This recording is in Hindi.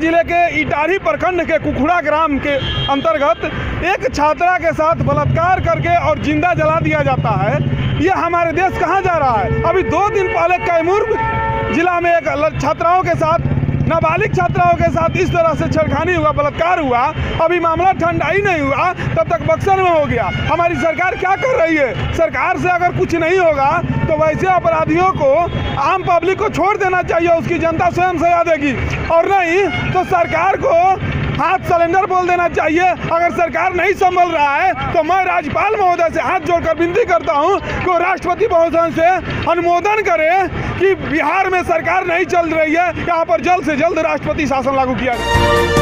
ज़िले के इटारी प्रखंड के कुखुड़ा ग्राम के अंतर्गत एक छात्रा के साथ बलात्कार करके और ज़िंदा जला दिया जाता है। ये हमारे देश कहाँ जा रहा है? अभी दो दिन पहले कैमूर जिला में एक छात्राओं के साथ नाबालिग छात्राओं के साथ इस तरह से छेड़खानी हुआ, बलात्कार हुआ, अभी मामला ठंडा ही नहीं हुआ, तब तक बक्सर में हो गया। हमारी सरकार क्या कर रही है? सरकार से अगर कुछ नहीं होगा तो वैसे अपराधियों को आम पब्लिक को छोड़ देना चाहिए, उसकी जनता स्वयं सजा देगी और नहीं तो सरकार को हाथ सिलेंडर बोल देना चाहिए। अगर सरकार नहीं संभल रहा है तो मैं राज्यपाल महोदय से हाथ जोड़कर विनती करता हूँ कि राष्ट्रपति महोदय से अनुमोदन करें कि बिहार में सरकार नहीं चल रही है। यहाँ पर जल्द से जल्द राष्ट्रपति शासन लागू किया जाए।